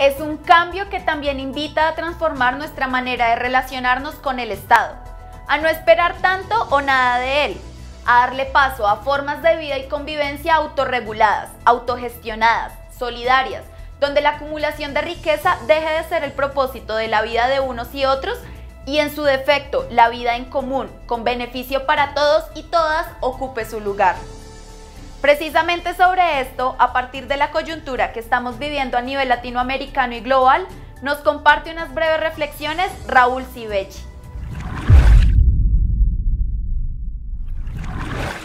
Es un cambio que también invita a transformar nuestra manera de relacionarnos con el Estado, a no esperar tanto o nada de él, a darle paso a formas de vida y convivencia autorreguladas, autogestionadas, solidarias, donde la acumulación de riqueza deje de ser el propósito de la vida de unos y otros y en su defecto la vida en común, con beneficio para todos y todas, ocupe su lugar. Precisamente sobre esto, a partir de la coyuntura que estamos viviendo a nivel latinoamericano y global, nos comparte unas breves reflexiones Raúl Civechi.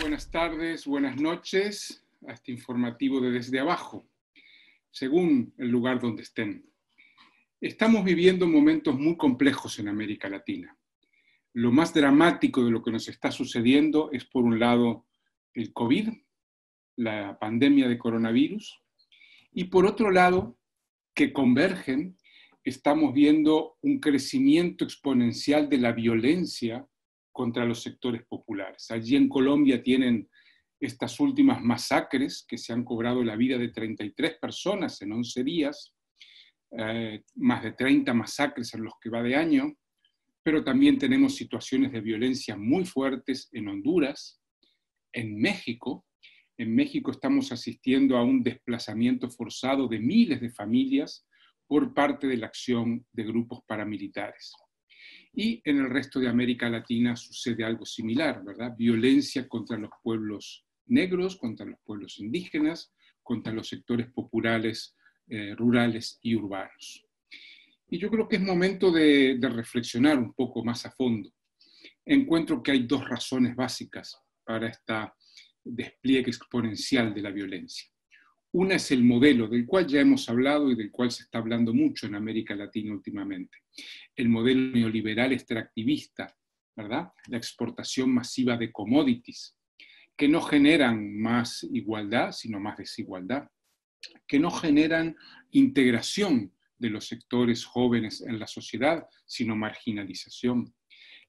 Buenas tardes, buenas noches a este informativo de Desde Abajo, según el lugar donde estén. Estamos viviendo momentos muy complejos en América Latina. Lo más dramático de lo que nos está sucediendo es, por un lado, el COVID, la pandemia de coronavirus, y por otro lado, que convergen, estamos viendo un crecimiento exponencial de la violencia contra los sectores populares. Allí en Colombia tienen estas últimas masacres que se han cobrado la vida de 33 personas en 11 días, eh, más de 30 masacres en los que va de año, pero también tenemos situaciones de violencia muy fuertes en Honduras, en México, en México estamos asistiendo a un desplazamiento forzado de miles de familias por parte de la acción de grupos paramilitares. Y en el resto de América Latina sucede algo similar, ¿verdad? Violencia contra los pueblos negros, contra los pueblos indígenas, contra los sectores populares, eh, rurales y urbanos. Y yo creo que es momento de reflexionar un poco más a fondo. Encuentro que hay dos razones básicas para esta despliegue exponencial de la violencia. Una es el modelo del cual ya hemos hablado y del cual se está hablando mucho en América Latina últimamente. El modelo neoliberal extractivista, ¿verdad? La exportación masiva de commodities, que no generan más igualdad, sino más desigualdad, que no generan integración de los sectores jóvenes en la sociedad, sino marginalización,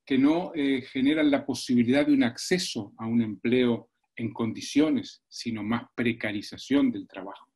que no eh, generan la posibilidad de un acceso a un empleo en condiciones, sino más precarización del trabajo.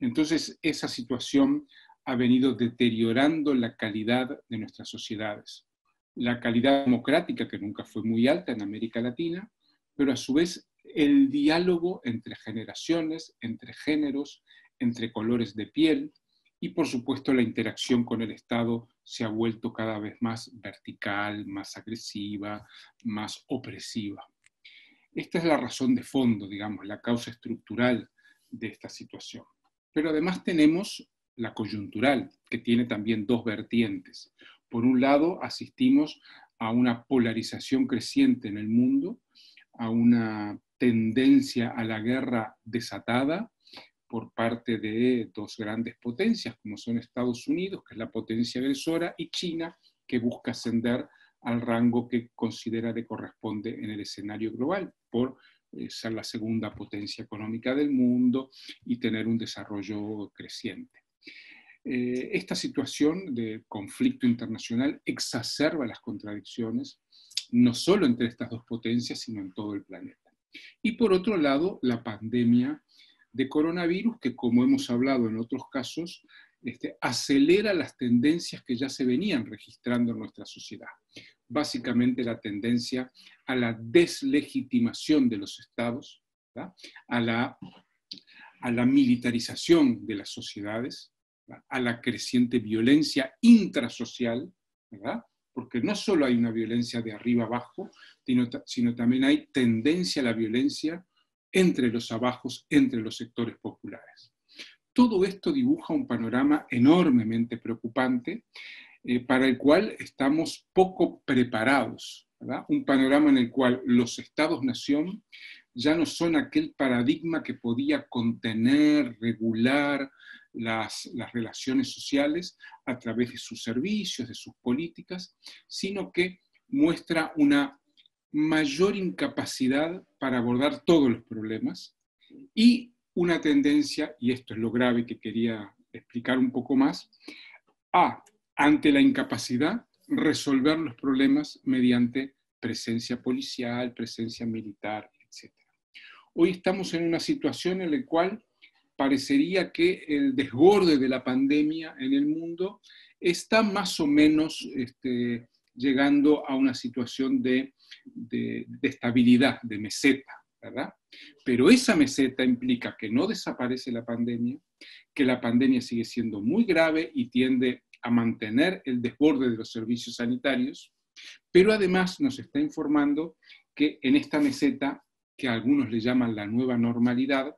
Entonces, esa situación ha venido deteriorando la calidad de nuestras sociedades. La calidad democrática, que nunca fue muy alta en América Latina, pero a su vez el diálogo entre generaciones, entre géneros, entre colores de piel y por supuesto la interacción con el Estado se ha vuelto cada vez más vertical, más agresiva, más opresiva. Esta es la razón de fondo, digamos, la causa estructural de esta situación. Pero además tenemos la coyuntural, que tiene también dos vertientes. Por un lado, asistimos a una polarización creciente en el mundo, a una tendencia a la guerra desatada por parte de dos grandes potencias, como son Estados Unidos, que es la potencia agresora, y China, que busca ascender al rango que considera le corresponde en el escenario global, por eh, ser la segunda potencia económica del mundo y tener un desarrollo creciente. Eh, esta situación de conflicto internacional exacerba las contradicciones no solo entre estas dos potencias, sino en todo el planeta. Y por otro lado, la pandemia de coronavirus, que como hemos hablado en otros casos, este, acelera las tendencias que ya se venían registrando en nuestra sociedad. Básicamente la tendencia a la deslegitimación de los estados, a la, a la militarización de las sociedades, a la creciente violencia intrasocial, porque no solo hay una violencia de arriba abajo, sino, sino también hay tendencia a la violencia entre los abajos, entre los sectores populares. Todo esto dibuja un panorama enormemente preocupante eh, para el cual estamos poco preparados. Un panorama en el cual los estados-nación ya no son aquel paradigma que podía contener, regular las, las relaciones sociales a través de sus servicios, de sus políticas, sino que muestra una mayor incapacidad para abordar todos los problemas y una tendencia, y esto es lo grave que quería explicar un poco más, a, ante la incapacidad, resolver los problemas mediante presencia policial, presencia militar, etc. Hoy estamos en una situación en la cual parecería que el desborde de la pandemia en el mundo está más o menos este, llegando a una situación de, de, de estabilidad, de meseta, ¿verdad? Pero esa meseta implica que no desaparece la pandemia, que la pandemia sigue siendo muy grave y tiende a mantener el desborde de los servicios sanitarios, pero además nos está informando que en esta meseta, que algunos le llaman la nueva normalidad,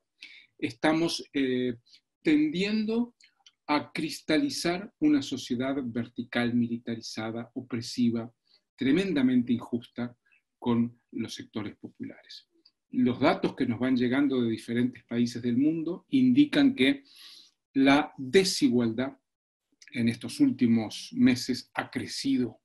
estamos eh, tendiendo a cristalizar una sociedad vertical, militarizada, opresiva, tremendamente injusta con los sectores populares. Los datos que nos van llegando de diferentes países del mundo indican que la desigualdad en estos últimos meses ha crecido.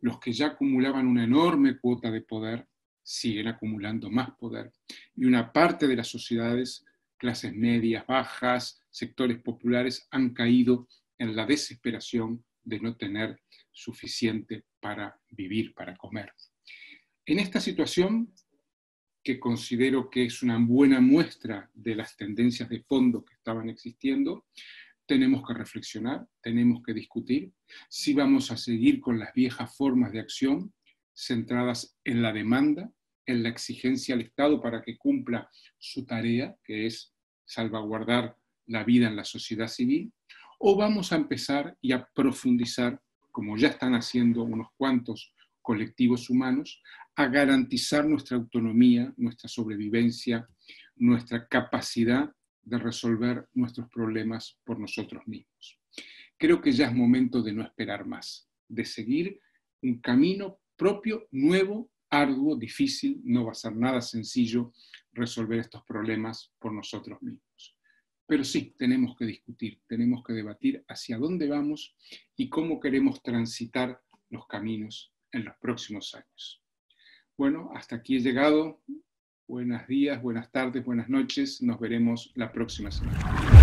Los que ya acumulaban una enorme cuota de poder siguen acumulando más poder y una parte de las sociedades, clases medias, bajas, sectores populares, han caído en la desesperación de no tener suficiente para vivir, para comer. En esta situación, que considero que es una buena muestra de las tendencias de fondo que estaban existiendo, tenemos que reflexionar, tenemos que discutir. Si vamos a seguir con las viejas formas de acción centradas en la demanda, en la exigencia al Estado para que cumpla su tarea, que es salvaguardar la vida en la sociedad civil, o vamos a empezar y a profundizar, como ya están haciendo unos cuantos colectivos humanos, a garantizar nuestra autonomía, nuestra sobrevivencia, nuestra capacidad de resolver nuestros problemas por nosotros mismos. Creo que ya es momento de no esperar más, de seguir un camino propio, nuevo, arduo, difícil, no va a ser nada sencillo resolver estos problemas por nosotros mismos. Pero sí, tenemos que discutir, tenemos que debatir hacia dónde vamos y cómo queremos transitar los caminos en los próximos años. Bueno, hasta aquí he llegado. Buenos días, buenas tardes, buenas noches. Nos veremos la próxima semana.